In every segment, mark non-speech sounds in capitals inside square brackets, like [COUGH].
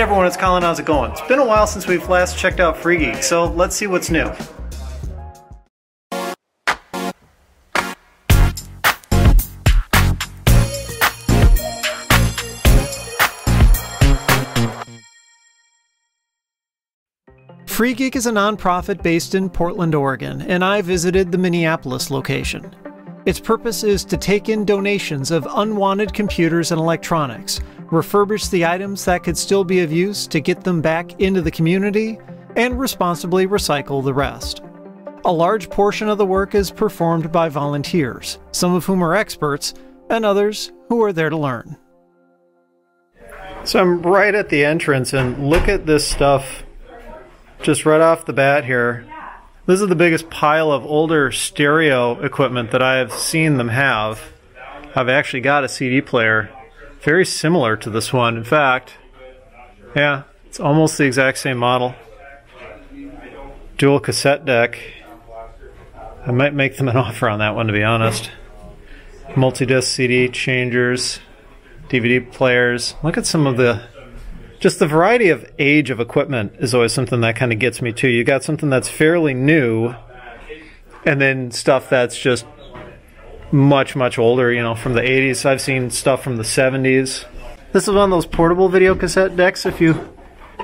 Hey everyone, it's Colin. How's it going? It's been a while since we've last checked out Free Geek, so let's see what's new. Free Geek is a nonprofit based in Portland, Oregon, and I visited the Minneapolis location. Its purpose is to take in donations of unwanted computers and electronics, refurbish the items that could still be of use to get them back into the community, and responsibly recycle the rest. A large portion of the work is performed by volunteers, some of whom are experts, and others who are there to learn. So I'm right at the entrance, and look at this stuff just right off the bat here. This is the biggest pile of older stereo equipment that I've seen them have. I've actually got a CD player very similar to this one. In fact, yeah, it's almost the exact same model. Dual cassette deck. I might make them an [LAUGHS] offer on that one to be honest. Multi-disc CD changers, DVD players. Look at some of the just the variety of age of equipment is always something that kind of gets me too. You got something that's fairly new, and then stuff that's just much much older. You know, from the 80s. I've seen stuff from the 70s. This is one of those portable video cassette decks. If you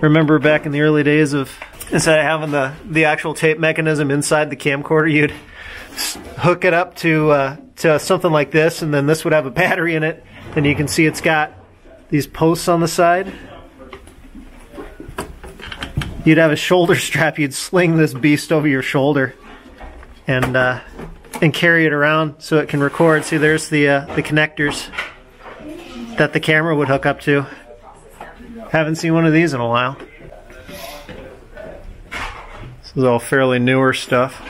remember back in the early days of instead of having the the actual tape mechanism inside the camcorder, you'd hook it up to uh, to something like this, and then this would have a battery in it. And you can see it's got these posts on the side you'd have a shoulder [LAUGHS] strap. You'd sling this beast over your shoulder and uh, and carry it around so it can record. See, there's the uh, the connectors that the camera would hook up to. Haven't seen one of these in a while. This is all fairly newer stuff.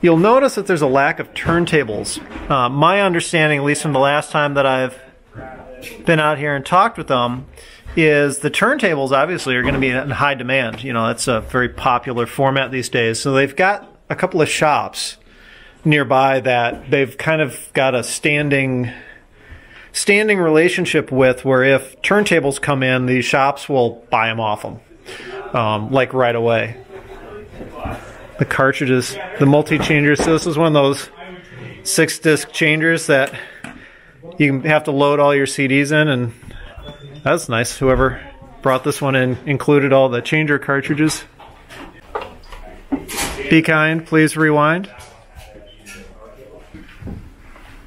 You'll notice that there's a lack of turntables. Uh, my understanding, at least from the last time that I've been out here and talked with them, is the turntables obviously are going to be in high demand. You know, that's a very popular format these days. So they've got a couple of shops nearby that they've kind of got a standing standing relationship with where if turntables come in, these shops will buy them off them, um, like right away. The cartridges, the multi-changers. So this is one of those six disc changers that you have to load all your CDs in and that's nice. Whoever brought this one in included all the changer cartridges. Be kind, please rewind.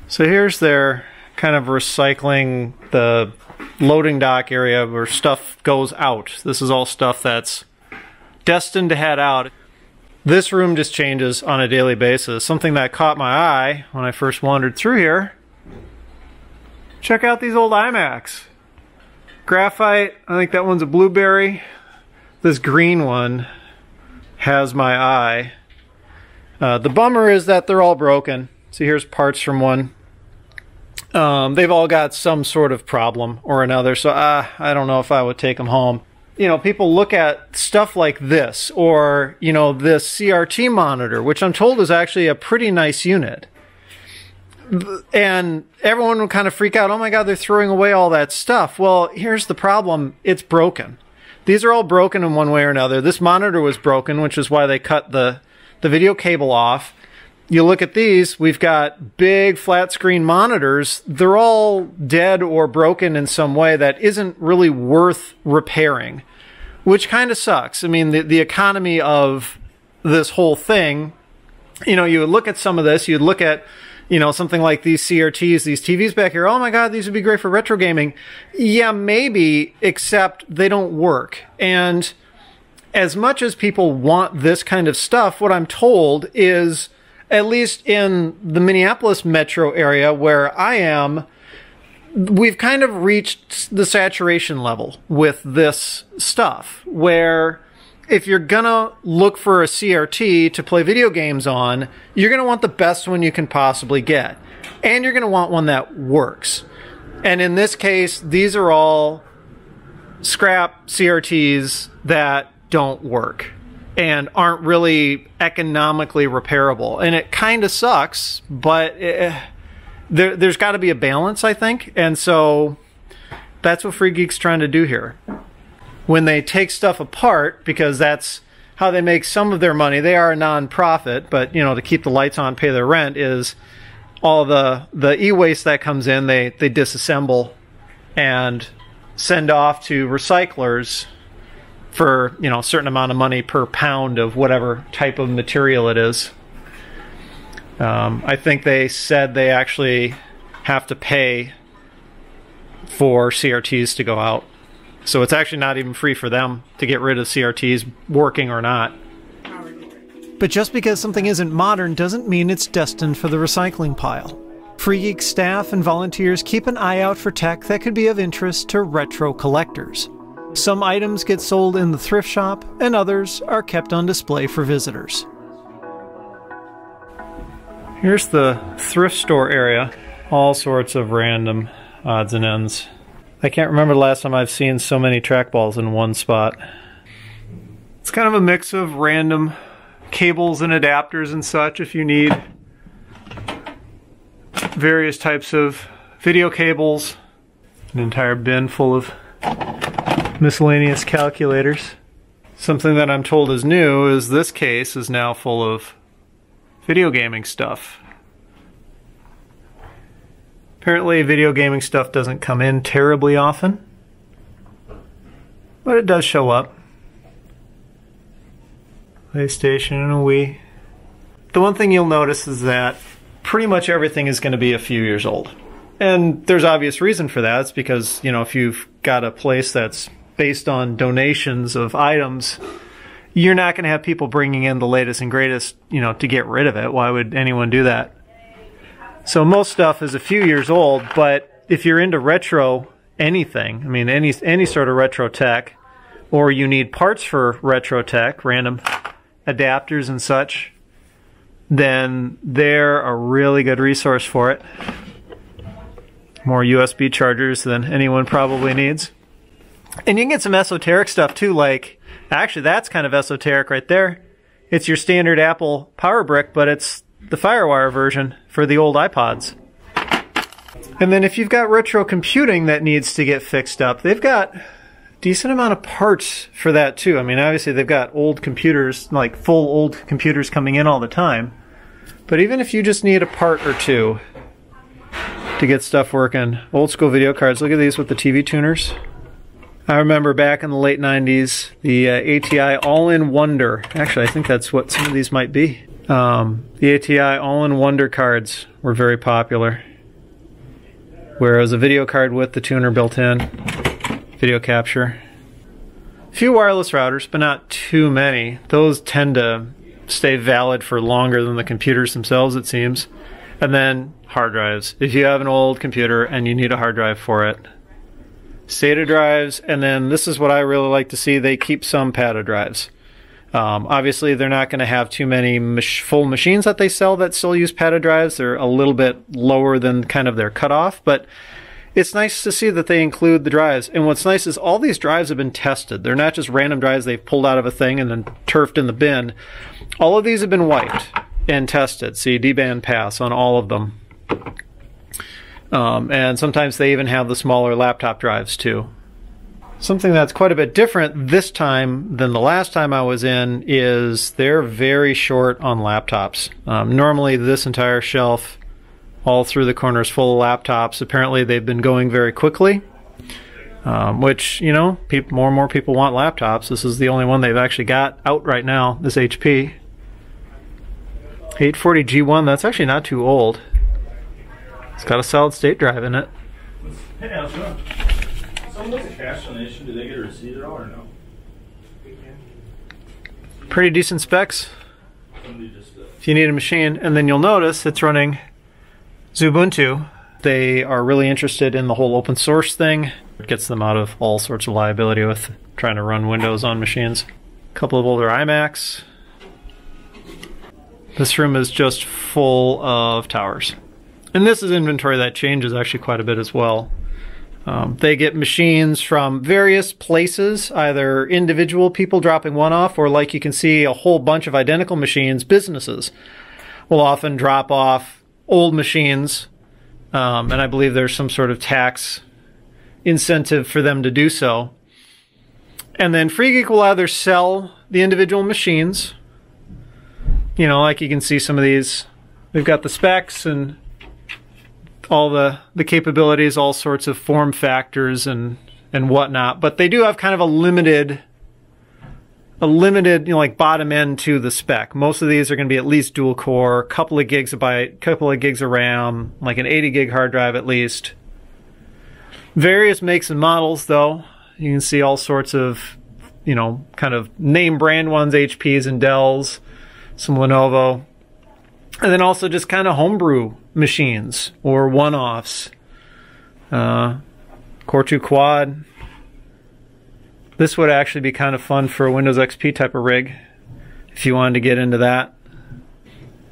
So here's their kind of recycling the loading dock area where stuff goes out. This is all stuff that's destined to head out. This room just changes on a daily basis. Something that caught my eye when I first wandered through here. Check out these old iMacs. Graphite, I think that one's a blueberry. This green one has my eye. Uh, the bummer is that they're all broken. See, here's parts from one. Um, they've all got some sort of problem or another, so uh, I don't know if I would take them home. You know, people look at stuff like this, or, you know, this CRT monitor, which I'm told is actually a pretty nice unit and everyone would kind of freak out. Oh my God, they're throwing away all that stuff. Well, here's the problem. It's broken. These are all broken in one way or another. This monitor was broken, which is why they cut the, the video cable off. You look at these, we've got big flat screen monitors. They're all dead or broken in some way that isn't really worth repairing, which kind of sucks. I mean, the, the economy of this whole thing, you know, you would look at some of this, you'd look at you know, something like these CRTs, these TVs back here, oh my God, these would be great for retro gaming. Yeah, maybe, except they don't work. And as much as people want this kind of stuff, what I'm told is, at least in the Minneapolis metro area where I am, we've kind of reached the saturation level with this stuff where if you're gonna look for a CRT to play video games on, you're gonna want the best one you can possibly get. And you're gonna want one that works. And in this case, these are all scrap CRTs that don't work and aren't really economically repairable. And it kind of sucks, but it, eh, there, there's got to be a balance, I think. And so That's what Free Geek's trying to do here. When they take stuff apart, because that's how they make some of their money. They are a non-profit, but you know, to keep the lights on, pay their rent is all the the e-waste that comes in. They they disassemble and send off to recyclers for you know a certain amount of money per pound of whatever type of material it is. Um, I think they said they actually have to pay for CRTs to go out. So it's actually not even free for them to get rid of CRTs, working or not. But just because something isn't modern doesn't mean it's destined for the recycling pile. Free Geek staff and volunteers keep an eye out for tech that could be of interest to retro collectors. Some items get sold in the thrift shop, and others are kept on display for visitors. Here's the thrift store area. All sorts of random odds and ends. I can't remember the last time I've seen so many trackballs in one spot. It's kind of a mix of random cables and adapters and such if you need various types of video cables. An entire bin full of miscellaneous calculators. Something that I'm told is new is this case is now full of video gaming stuff. Apparently video gaming stuff doesn't come in terribly often, but it does show up. PlayStation and a Wii. The one thing you'll notice is that pretty much everything is going to be a few years old. And there's obvious reason for that. It's because, you know, if you've got a place that's based on donations of items, you're not going to have people bringing in the latest and greatest, you know, to get rid of it. Why would anyone do that? So most stuff is a few years old, but if you're into retro anything, I mean any any sort of retro tech, or you need parts for retro tech, random adapters and such, then they're a really good resource for it. More USB chargers than anyone probably needs. And you can get some esoteric stuff too, like actually that's kind of esoteric right there. It's your standard Apple power brick, but it's the Firewire version for the old iPods. And then if you've got retro computing that needs to get fixed up, they've got decent amount of parts for that too. I mean, obviously they've got old computers, like full old computers coming in all the time. But even if you just need a part or two to get stuff working, old school video cards, look at these with the TV tuners. I remember back in the late 90s, the uh, ATI All-in Wonder. Actually, I think that's what some of these might be. Um, the ATI All-in Wonder cards were very popular. Whereas a video card with the tuner built in, video capture. A few wireless routers, but not too many. Those tend to stay valid for longer than the computers themselves, it seems. And then hard drives. If you have an old computer and you need a hard drive for it, SATA drives, and then this is what I really like to see, they keep some PATA drives. Um, obviously, they're not going to have too many mach- full machines that they sell that still use PATA drives. They're a little bit lower than kind of their cutoff, but it's nice to see that they include the drives. And what's nice is all these drives have been tested. They're not just random drives they've pulled out of a thing and then turfed in the bin. All of these have been wiped and tested. See, DBAN pass on all of them. Um, and sometimes they even have the smaller laptop drives too. Something that's quite a bit different this time than the last time I was in is they're very short on laptops. Um, normally, this entire shelf, all through the corners, full of laptops. Apparently, they've been going very quickly, um, which, you know, people, more and more people want laptops. This is the only one they've actually got out right now, this HP. 840 G1, that's actually not too old. It's got a solid state drive in it. Hey, sure someone does a cash donation, do they get a receipt at all or no? Pretty decent specs. If you need a machine, and then you'll notice it's running Xubuntu. They are really interested in the whole open source thing. It gets them out of all sorts of liability with trying to run Windows on machines. A couple of older iMacs. This room is just full of towers. And this is inventory that changes actually quite a bit as well. Um, they get machines from various places, either individual people dropping one off, or like you can see, a whole bunch of identical machines. Businesses will often drop off old machines, um, and I believe there's some sort of tax incentive for them to do so. And then Free Geek will either sell the individual machines, you know, like you can see some of these, they've got the specs and all the, the capabilities, all sorts of form factors and, and whatnot, but they do have kind of a limited a limited, you know, like bottom end to the spec. Most of these are going to be at least dual core, couple of gigs of byte, couple of gigs of RAM, like an 80 gig hard drive at least. Various makes and models, though. You can see all sorts of, you know, kind of name brand ones, HPs and Dells, some Lenovo, and then also just kind of homebrew machines or one-offs. Uh, Core 2 Quad, this would actually be kind of fun for a Windows XP type of rig if you wanted to get into that.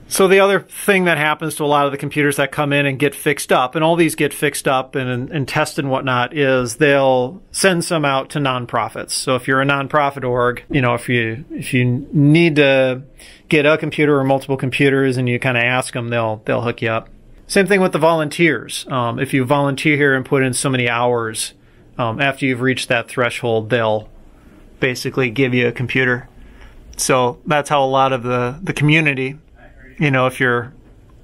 So the other thing that happens to a lot of the computers that come in and get fixed up, and all these get fixed up and, and tested and whatnot, is they'll send some out to nonprofits. So if you're a nonprofit org, you know, if you if you need to get a computer or multiple computers and you kind of ask them, they'll they'll hook you up. Same thing with the volunteers. Um, if you volunteer here and put in so many hours, um, after you've reached that threshold, they'll basically give you a computer. So that's how a lot of the, the community, you know, if you're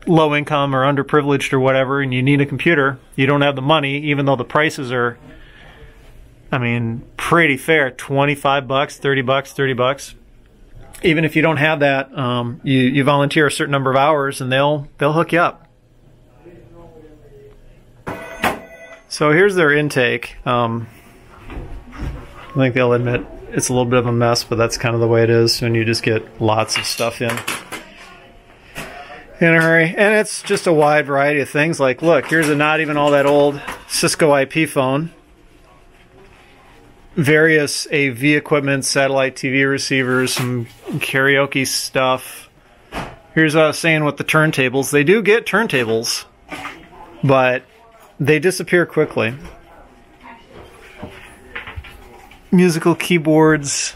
low income or underprivileged or whatever and you need a computer, you don't have the money, even though the prices are, I mean, pretty fair 25 bucks, 30 bucks, 30 bucks. Even if you don't have that, um, you, you volunteer a certain number of hours and they'll, they'll hook you up. So here's their intake. Um, I think they'll admit it's a little bit of a mess, but that's kind of the way it is when you just get lots of stuff in in a hurry. And it's just a wide variety of things. Like, look, here's a not even all that old Cisco IP phone. Various AV equipment, satellite TV receivers, some karaoke stuff. Here's what I was saying with the turntables. They do get turntables, but they disappear quickly. Musical keyboards,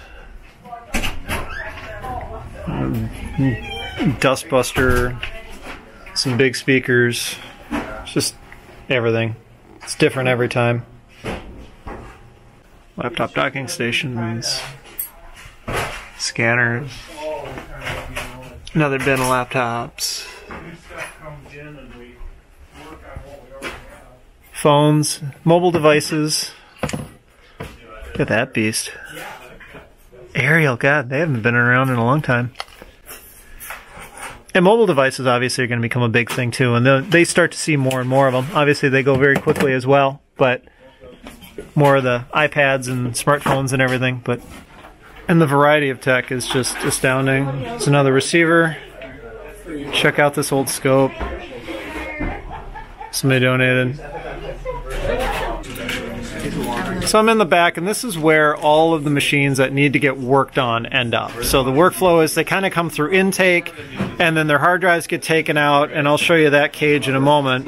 dustbuster, some big speakers, just everything. It's different every time. Laptop docking stations, scanners, another bin of laptops. phones, mobile devices. Look at that beast. Ariel, God, they haven't been around in a long time. And mobile devices obviously are going to become a big thing too, and they start to see more and more of them. Obviously, they go very quickly as well, but more of the iPads and smartphones and everything. But and the variety of tech is just astounding. It's another receiver. Check out this old scope. Somebody donated. So I'm in the back, and this is where all of the machines that need to get worked on end up. So the workflow is they kind of come through intake, and then their hard drives get taken out, and I'll show you that cage in a moment.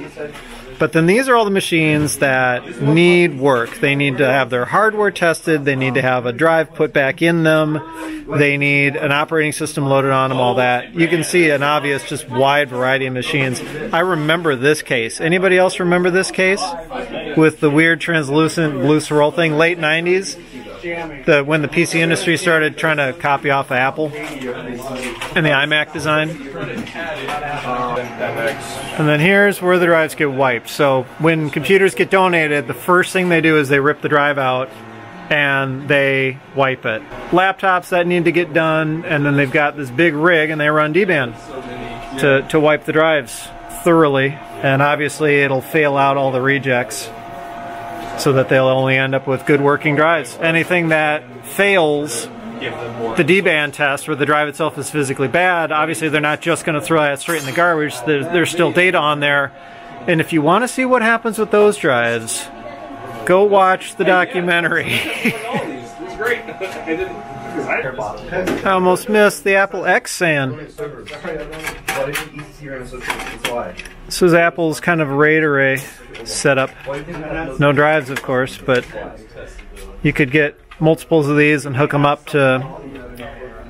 But then these are all the machines that need work. They need to have their hardware tested. They need to have a drive put back in them. They need an operating system loaded on them, all that. You can see an obvious, just wide variety of machines. I remember this case. Anybody else remember this case? With the weird translucent blue swirl thing, late 90s? The when the PC industry started trying to copy off of Apple and the iMac design. And then here's where the drives get wiped. So when computers get donated, the first thing they do is they rip the drive out and they wipe it. Laptops that need to get done, and then they've got this big rig and they run DBAN to, to wipe the drives thoroughly. And obviously it'll fail out all the rejects so that they'll only end up with good working drives. Anything that fails the DBAN test where the drive itself is physically bad, obviously they're not just going to throw that straight in the garbage. There's, there's still data on there. And if you want to see what happens with those drives, go watch the documentary. [LAUGHS] I almost missed the Apple Xsan. This is Apple's kind of RAID array setup. No drives, of course, but you could get multiples of these and hook them up to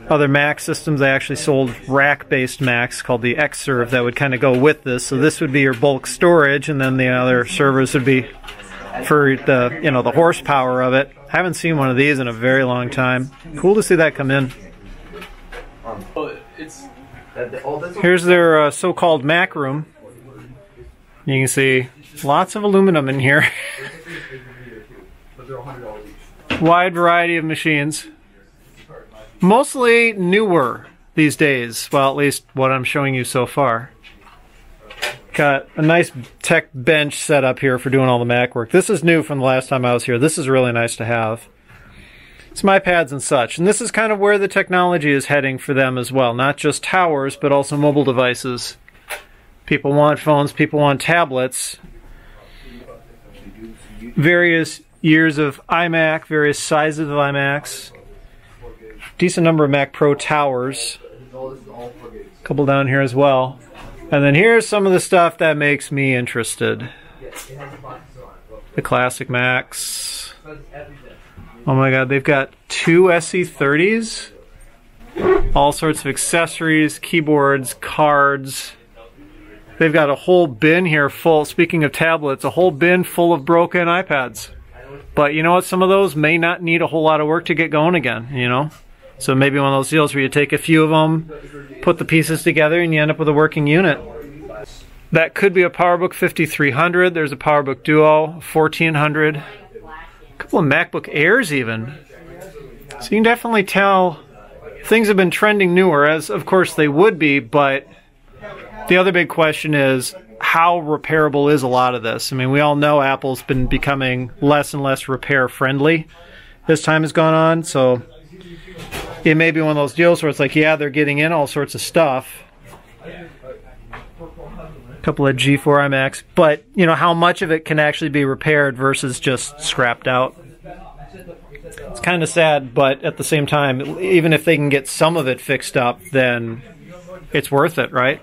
other Mac systems. They actually sold rack-based Macs called the Xserve that would kind of go with this. So this would be your bulk storage, and then the other servers would be for the you know the horsepower of it. I haven't seen one of these in a very long time. Cool to see that come in. Here's their uh, so-called Mac room. You can see lots of aluminum in here. Wide variety of machines. Mostly newer these days. Well, at least what I'm showing you so far. Got a nice tech bench set up here for doing all the Mac work. This is new from the last time I was here. This is really nice to have. It's my pads and such. And this is kind of where the technology is heading for them as well. Not just towers, but also mobile devices. People want phones, people want tablets. Various years of iMac, various sizes of iMacs. Decent number of Mac Pro towers. A couple down here as well. And then here's some of the stuff that makes me interested. The classic Macs. Oh my god, they've got two SE/30s. All sorts of accessories, keyboards, cards. They've got a whole bin here full, speaking of tablets, a whole bin full of broken iPads. But you know what? Some of those may not need a whole lot of work to get going again, you know? So maybe one of those deals where you take a few of them, put the pieces together, and you end up with a working unit. That could be a PowerBook 5300. There's a PowerBook Duo 1400. A couple of MacBook Airs even. So you can definitely tell things have been trending newer, as of course they would be, but the other big question is how repairable is a lot of this? I mean, we all know Apple's been becoming less and less repair friendly as time has gone on, so it may be one of those deals where it's like, yeah, they're getting in all sorts of stuff. A couple of G4 iMacs, but you know how much of it can actually be repaired versus just scrapped out. It's kind of sad, but at the same time, even if they can get some of it fixed up, then it's worth it, right?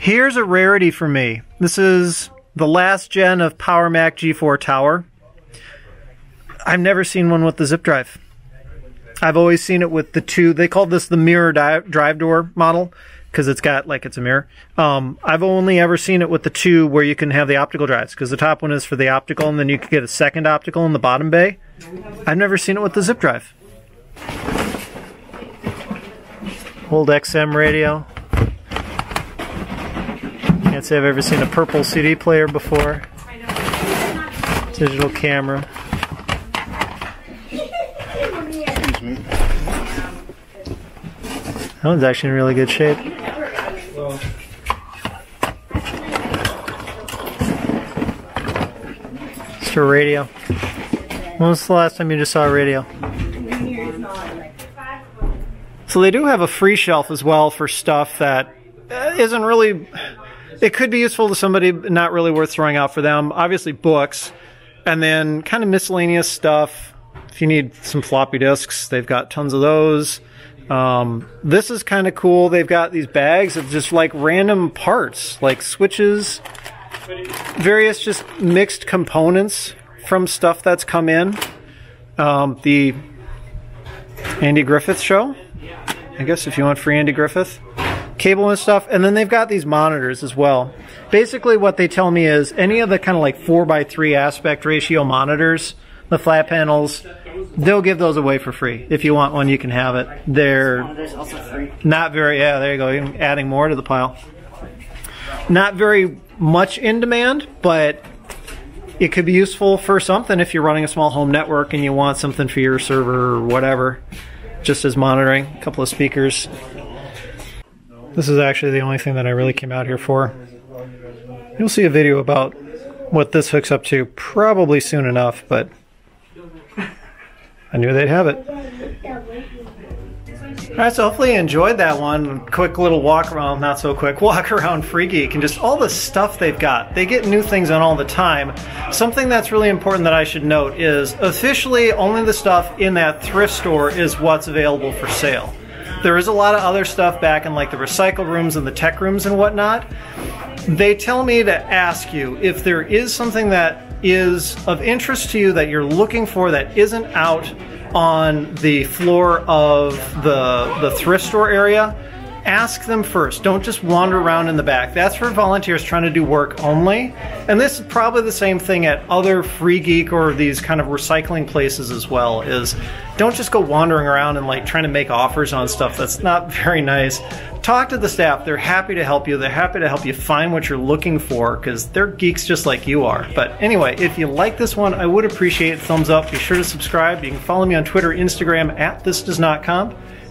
Here's a rarity for me. This is the last gen of Power Mac G4 Tower. I've never seen one with the zip drive. I've always seen it with the two. They called this the mirror drive door model because it's got like it's a mirror. Um, I've only ever seen it with the two where you can have the optical drives because the top one is for the optical and then you could get a second optical in the bottom bay. I've never seen it with the zip drive. Old XM radio. Can't say I've ever seen a purple CD player before. Digital camera. That one's actually in really good shape. It's a radio. When was the last time you just saw a radio? So they do have a free shelf as well for stuff that uh, isn't really. It could be useful to somebody, not really worth throwing out for them. Obviously, books, and then kind of miscellaneous stuff. If you need some floppy disks, they've got tons of those. Um, this is kind of cool. They've got these bags of just like random parts, like switches, various just mixed components from stuff that's come in. Um, the Andy Griffith show, I guess if you want free Andy Griffith. Cable and stuff, and then they've got these monitors as well. Basically, what they tell me is any of the kind of like 4x3 aspect ratio monitors, the flat panels, they'll give those away for free. If you want one, you can have it. They're not very, yeah, there you go, even adding more to the pile. Not very much in demand, but it could be useful for something if you're running a small home network and you want something for your server or whatever, just as monitoring. A couple of speakers. This is actually the only thing that I really came out here for. You'll see a video about what this hooks up to probably soon enough, but I knew they'd have it. All right, so hopefully you enjoyed that one. Quick little walk around, not so quick, [LAUGHS] walk around Free Geek and just all the stuff they've got. They get new things on all the time. Something that's really important that I should note is officially only the stuff in that thrift store is what's available for sale. There is a lot of other stuff back in like the recycle rooms and the tech rooms and whatnot. They tell me to ask you if there is something that is of interest to you that you're looking for that isn't out on the floor of the the thrift store area ask them first. Don't just wander around in the back. That's for volunteers trying to do work only. And this is probably the same thing at other free geek or these kind of recycling places as well is don't just go wandering around and like trying to make offers on stuff that's not [LAUGHS] very nice. Talk to the staff. They're happy to help you. They're happy to help you find what you're looking for because they're geeks just like you are. But anyway, if you like this one, I would appreciate thumbs up. Be sure to subscribe. You can follow me on Twitter, Instagram at thisdoesnotcomp.